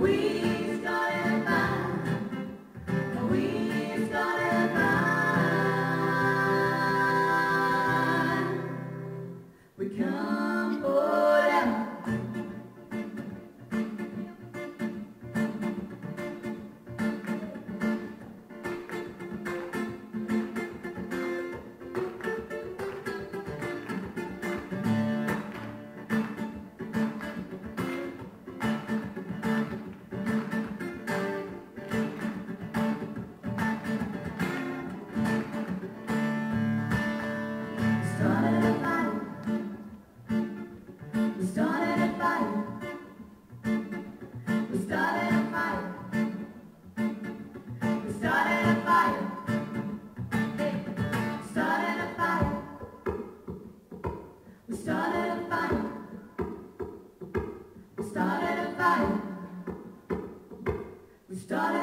we started a fire. We started a fire. We started a fire. Hey, started a fire. We started a fire. We started a fire. We started.